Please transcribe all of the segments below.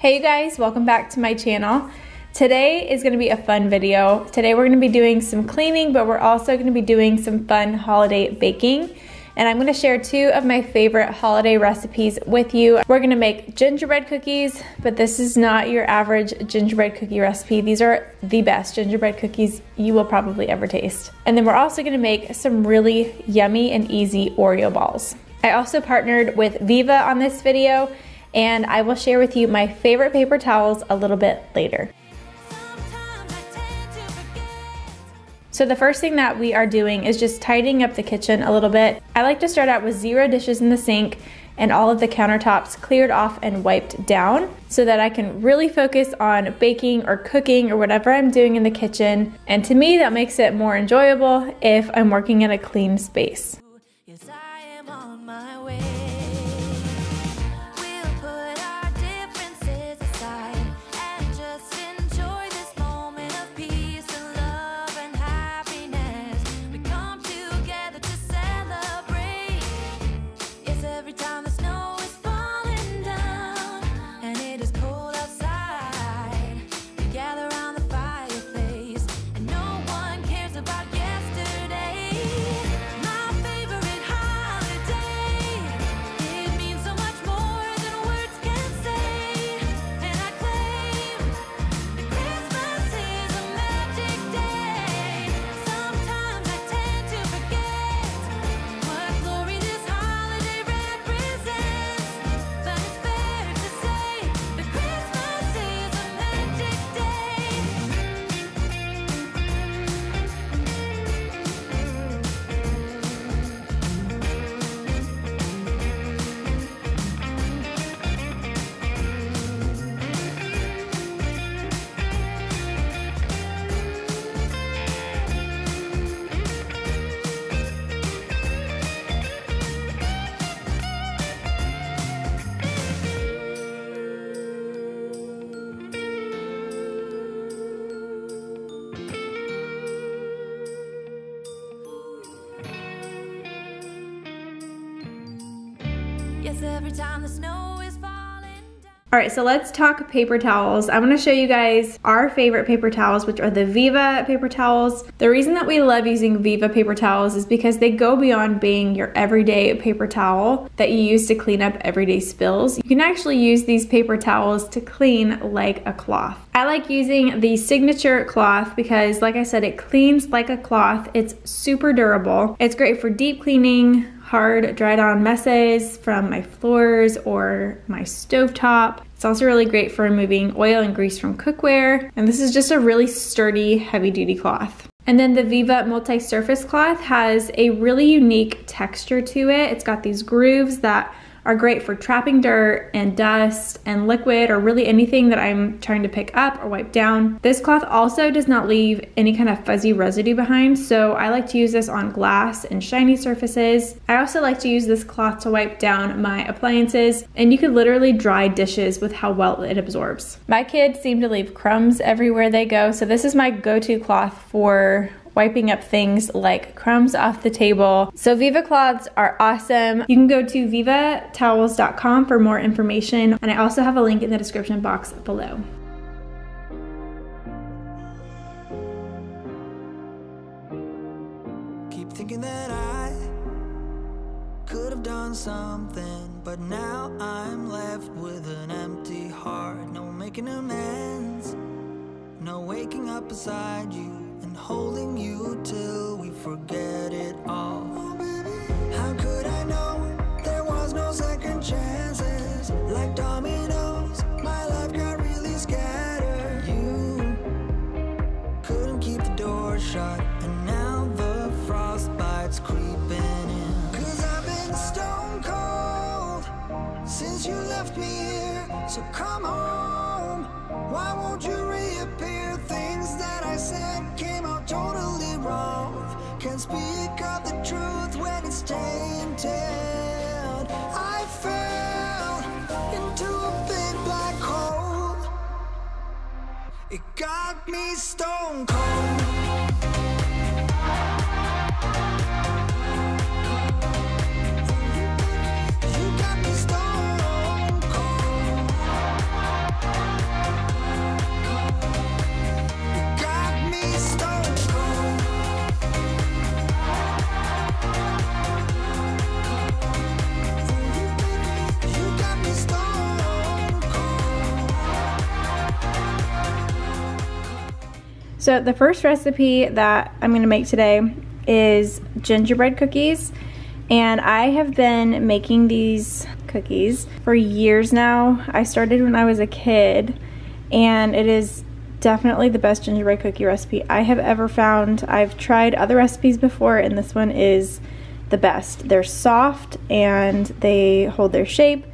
Hey you guys, welcome back to my channel. Today is gonna be a fun video. Today we're gonna be doing some cleaning, but we're also gonna be doing some fun holiday baking. And I'm gonna share two of my favorite holiday recipes with you. We're gonna make gingerbread cookies, but this is not your average gingerbread cookie recipe. These are the best gingerbread cookies you will probably ever taste. And then we're also gonna make some really yummy and easy Oreo balls. I also partnered with Viva on this video and I will share with you my favorite paper towels a little bit later. So the first thing that we are doing is just tidying up the kitchen a little bit. I like to start out with zero dishes in the sink and all of the countertops cleared off and wiped down so that I can really focus on baking or cooking or whatever I'm doing in the kitchen. And to me, that makes it more enjoyable if I'm working in a clean space. All right, so let's talk paper towels. I'm gonna show you guys our favorite paper towels, which are the Viva paper towels. The reason that we love using Viva paper towels is because they go beyond being your everyday paper towel that you use to clean up everyday spills. You can actually use these paper towels to clean like a cloth. I like using the signature cloth because like I said, it cleans like a cloth. It's super durable. It's great for deep cleaning, hard dried on messes from my floors or my stovetop. It's also really great for removing oil and grease from cookware. And this is just a really sturdy, heavy duty cloth. And then the Viva multi-surface cloth has a really unique texture to it. It's got these grooves that are great for trapping dirt and dust and liquid or really anything that I'm trying to pick up or wipe down. This cloth also does not leave any kind of fuzzy residue behind, so I like to use this on glass and shiny surfaces. I also like to use this cloth to wipe down my appliances, and you could literally dry dishes with how well it absorbs. My kids seem to leave crumbs everywhere they go, so this is my go-to cloth for wiping up things like crumbs off the table. So Viva cloths are awesome. You can go to vivatowels.com for more information and I also have a link in the description box below. Keep thinking that I could have done something but now I'm left with an empty heart no making amends no waking up beside you and holding you till we forget it all. How could Can't speak of the truth when it's tainted. I fell into a big black hole. It got me stone cold. So the first recipe that I'm gonna make today is gingerbread cookies. And I have been making these cookies for years now. I started when I was a kid and it is definitely the best gingerbread cookie recipe I have ever found. I've tried other recipes before and this one is the best. They're soft and they hold their shape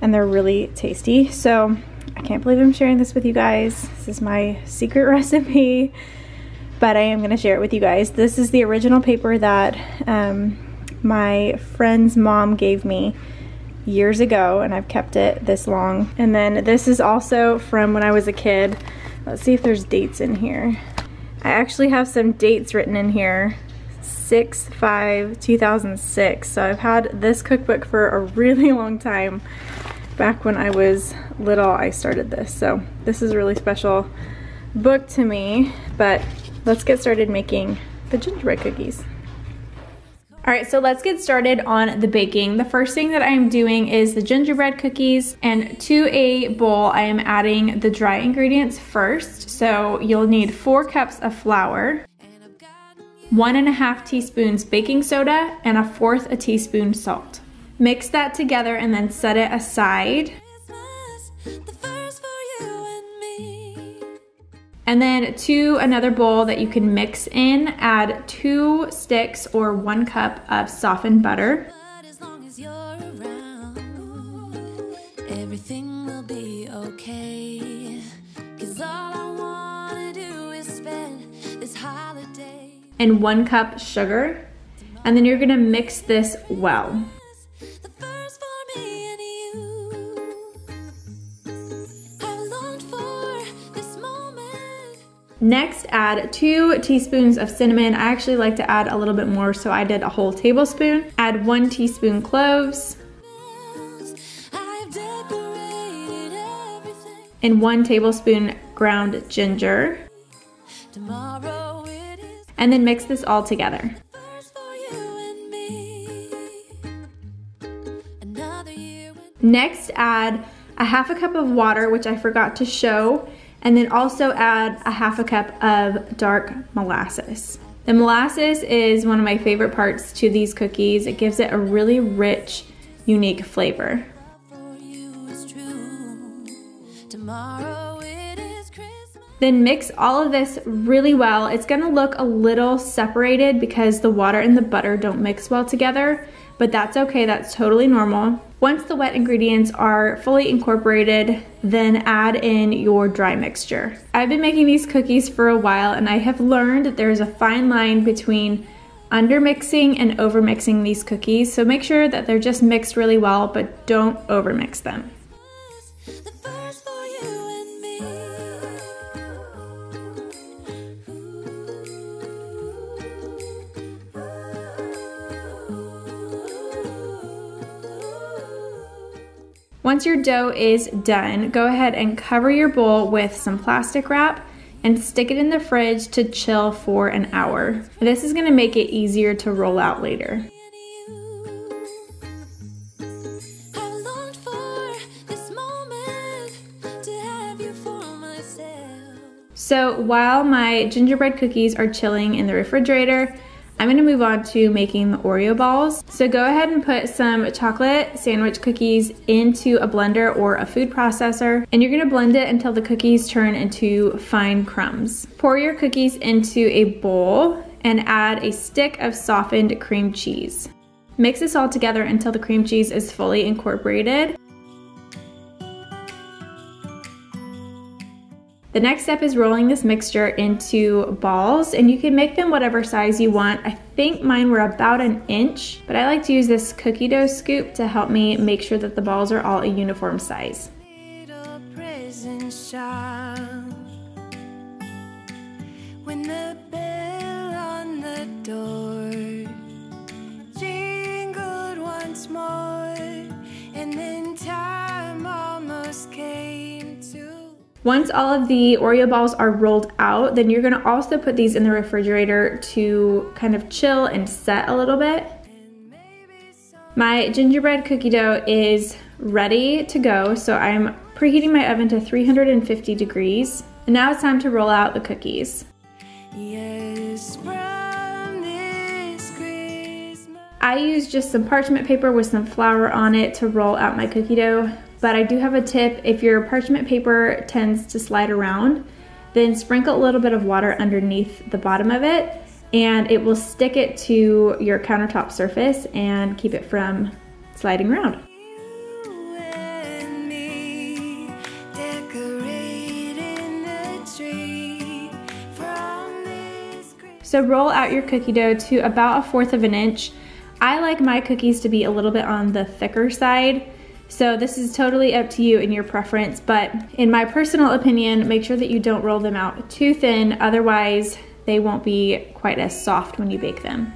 and they're really tasty. So I can't believe I'm sharing this with you guys. This is my secret recipe, but I am gonna share it with you guys. This is the original paper that um, my friend's mom gave me years ago and I've kept it this long. And then this is also from when I was a kid. Let's see if there's dates in here. I actually have some dates written in here 6 5 2006 so I've had this cookbook for a really long time back when I was little I started this so this is a really special book to me but let's get started making the gingerbread cookies all right, so let's get started on the baking. The first thing that I'm doing is the gingerbread cookies and to a bowl, I am adding the dry ingredients first. So you'll need four cups of flour, one and a half teaspoons baking soda, and a fourth a teaspoon salt. Mix that together and then set it aside. And then to another bowl that you can mix in, add two sticks or one cup of softened butter. and one cup sugar. And then you're gonna mix this well. Next, add two teaspoons of cinnamon. I actually like to add a little bit more, so I did a whole tablespoon. Add one teaspoon cloves. And one tablespoon ground ginger. And then mix this all together. Next, add a half a cup of water, which I forgot to show, and then also add a half a cup of dark molasses. The molasses is one of my favorite parts to these cookies. It gives it a really rich, unique flavor. Then mix all of this really well. It's gonna look a little separated because the water and the butter don't mix well together, but that's okay, that's totally normal. Once the wet ingredients are fully incorporated, then add in your dry mixture. I've been making these cookies for a while and I have learned that there's a fine line between undermixing and overmixing these cookies, so make sure that they're just mixed really well, but don't overmix them. Once your dough is done, go ahead and cover your bowl with some plastic wrap and stick it in the fridge to chill for an hour. This is gonna make it easier to roll out later. So while my gingerbread cookies are chilling in the refrigerator, I'm gonna move on to making the Oreo balls. So go ahead and put some chocolate sandwich cookies into a blender or a food processor, and you're gonna blend it until the cookies turn into fine crumbs. Pour your cookies into a bowl and add a stick of softened cream cheese. Mix this all together until the cream cheese is fully incorporated. The next step is rolling this mixture into balls and you can make them whatever size you want. I think mine were about an inch, but I like to use this cookie dough scoop to help me make sure that the balls are all a uniform size. Once all of the Oreo balls are rolled out, then you're gonna also put these in the refrigerator to kind of chill and set a little bit. My gingerbread cookie dough is ready to go, so I'm preheating my oven to 350 degrees. And now it's time to roll out the cookies. Yes, I use just some parchment paper with some flour on it to roll out my cookie dough. But I do have a tip, if your parchment paper tends to slide around, then sprinkle a little bit of water underneath the bottom of it and it will stick it to your countertop surface and keep it from sliding around. So roll out your cookie dough to about a fourth of an inch. I like my cookies to be a little bit on the thicker side. So this is totally up to you and your preference, but in my personal opinion, make sure that you don't roll them out too thin, otherwise they won't be quite as soft when you bake them.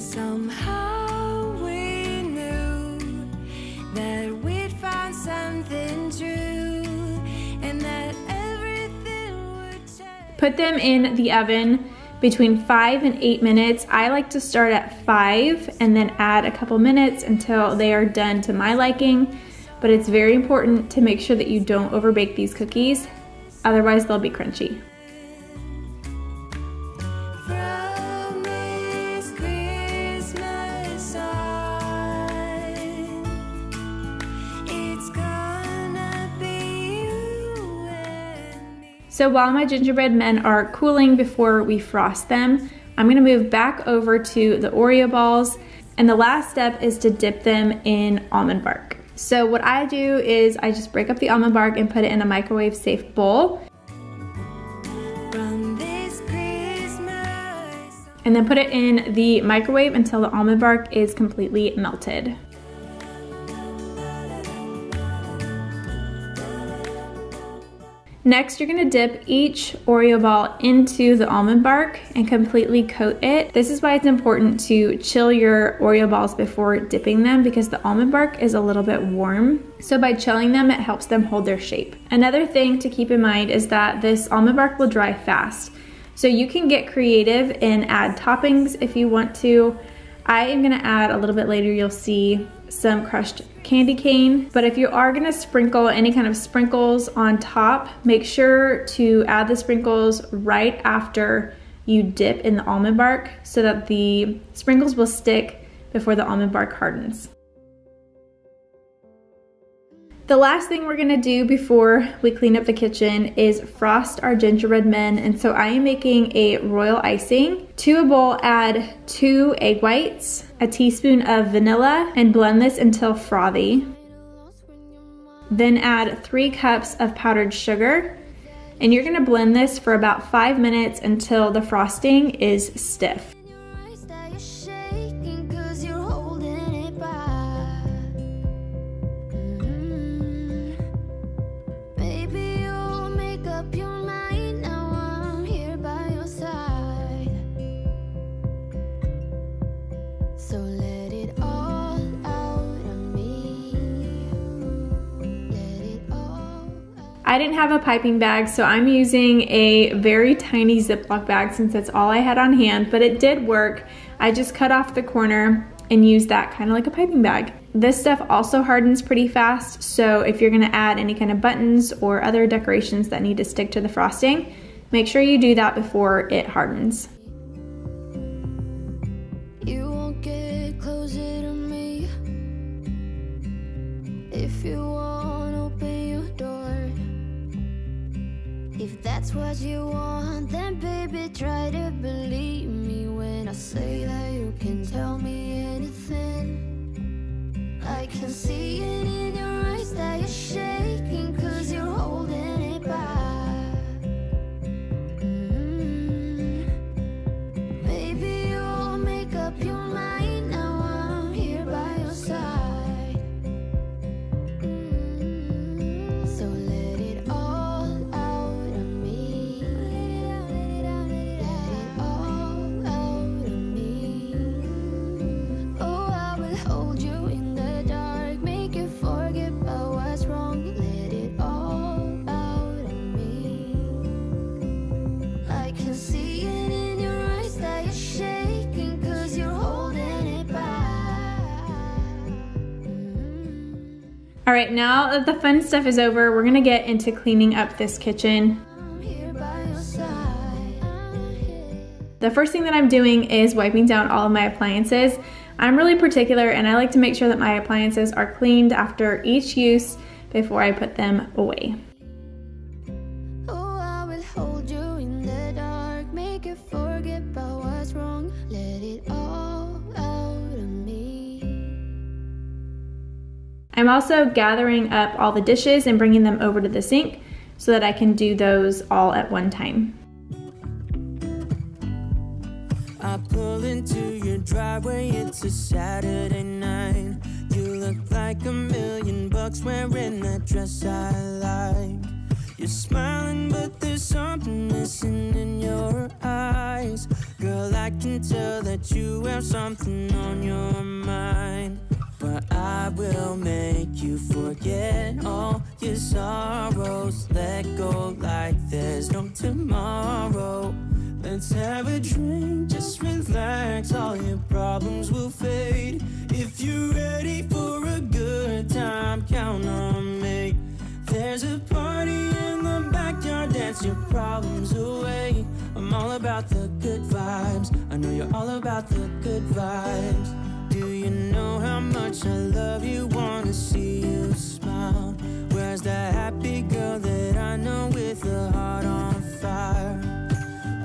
somehow Put them in the oven between five and eight minutes. I like to start at five and then add a couple minutes until they are done to my liking. But it's very important to make sure that you don't overbake these cookies, otherwise they'll be crunchy. So while my gingerbread men are cooling before we frost them, I'm gonna move back over to the Oreo balls. And the last step is to dip them in almond bark. So what I do is I just break up the almond bark and put it in a microwave safe bowl. And then put it in the microwave until the almond bark is completely melted. Next, you're gonna dip each Oreo ball into the almond bark and completely coat it. This is why it's important to chill your Oreo balls before dipping them because the almond bark is a little bit warm. So by chilling them, it helps them hold their shape. Another thing to keep in mind is that this almond bark will dry fast. So you can get creative and add toppings if you want to. I am gonna add a little bit later, you'll see some crushed candy cane. But if you are gonna sprinkle any kind of sprinkles on top, make sure to add the sprinkles right after you dip in the almond bark so that the sprinkles will stick before the almond bark hardens. The last thing we're gonna do before we clean up the kitchen is frost our gingerbread men. And so I am making a royal icing. To a bowl, add two egg whites, a teaspoon of vanilla, and blend this until frothy. Then add three cups of powdered sugar. And you're gonna blend this for about five minutes until the frosting is stiff. I didn't have a piping bag, so I'm using a very tiny Ziploc bag since that's all I had on hand, but it did work. I just cut off the corner and used that kind of like a piping bag. This stuff also hardens pretty fast, so if you're gonna add any kind of buttons or other decorations that need to stick to the frosting, make sure you do that before it hardens. If that's what you want, then baby try to believe me when I say that you can tell me anything. I can see it in your eyes that you're shaking All right, now that the fun stuff is over, we're gonna get into cleaning up this kitchen. The first thing that I'm doing is wiping down all of my appliances. I'm really particular and I like to make sure that my appliances are cleaned after each use before I put them away. I'm also gathering up all the dishes and bringing them over to the sink so that I can do those all at one time. I pull into your driveway, it's a Saturday night. You look like a million bucks wearing that dress I like. You're smiling, but there's something missing in your eyes. Girl, I can tell that you have something on your mind. But I will make you forget all your sorrows. Let go like there's no tomorrow. Let's have a drink, just relax. All your problems will fade. If you're ready for a good time, count on me. There's a party in the backyard, dance your problems away. I'm all about the good vibes. I know you're all about the good vibes. You know how much I love you? Wanna see you smile. Where's that happy girl that I know with a heart on fire?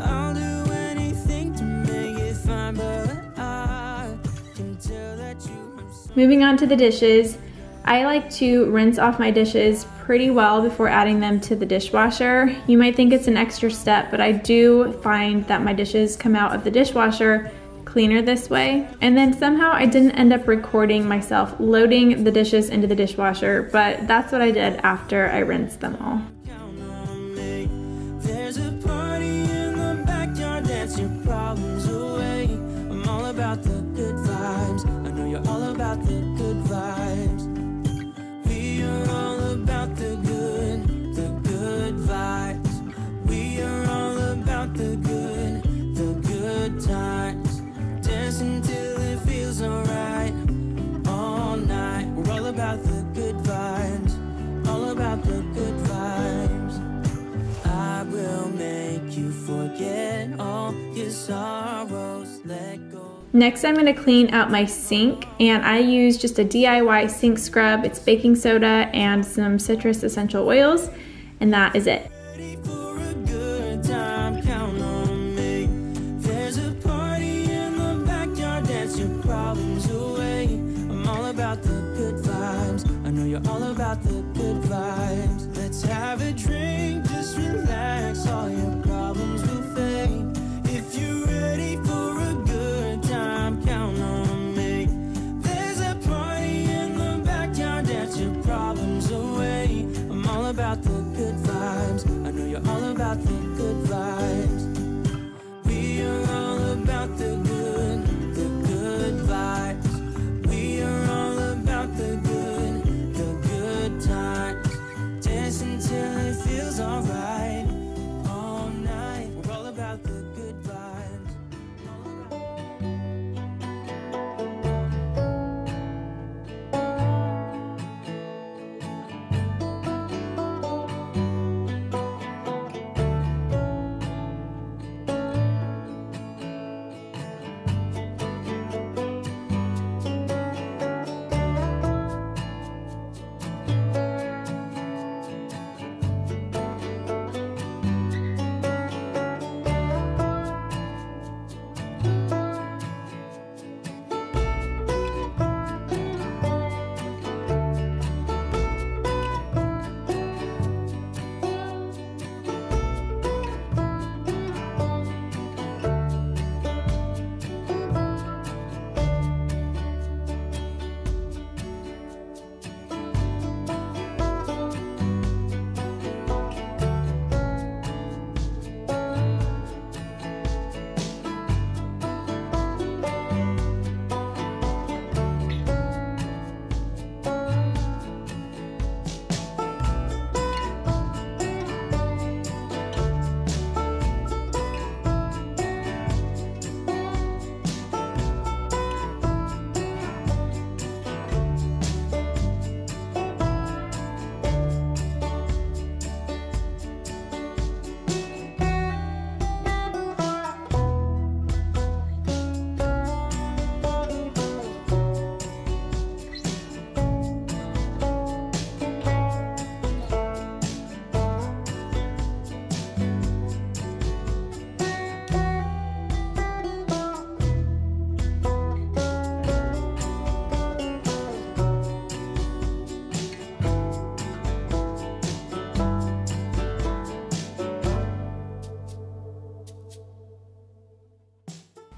I'll do anything to make it fine, but I can tell that you. Moving on to the dishes. I like to rinse off my dishes pretty well before adding them to the dishwasher. You might think it's an extra step, but I do find that my dishes come out of the dishwasher cleaner this way. And then somehow I didn't end up recording myself loading the dishes into the dishwasher, but that's what I did after I rinsed them all. all about the good vibes. All your sorrows. Let go. Next, I'm gonna clean out my sink and I use just a DIY sink scrub. It's baking soda and some citrus essential oils and that is it. you're all about the good vibes. Let's have a drink, you're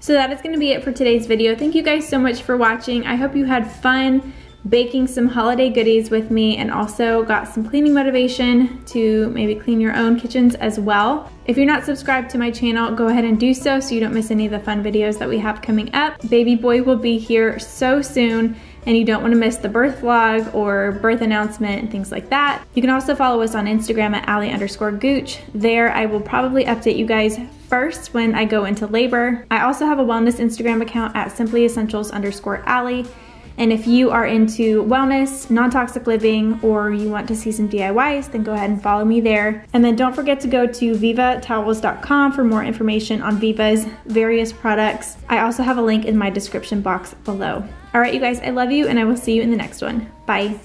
So that is gonna be it for today's video. Thank you guys so much for watching. I hope you had fun baking some holiday goodies with me and also got some cleaning motivation to maybe clean your own kitchens as well. If you're not subscribed to my channel, go ahead and do so so you don't miss any of the fun videos that we have coming up. Baby boy will be here so soon and you don't want to miss the birth vlog or birth announcement and things like that. You can also follow us on Instagram at Allie underscore Gooch. There I will probably update you guys first when I go into labor. I also have a wellness Instagram account at simply essentials underscore Allie. And if you are into wellness, non-toxic living, or you want to see some DIYs, then go ahead and follow me there. And then don't forget to go to vivatowels.com for more information on Viva's various products. I also have a link in my description box below. All right, you guys, I love you and I will see you in the next one. Bye.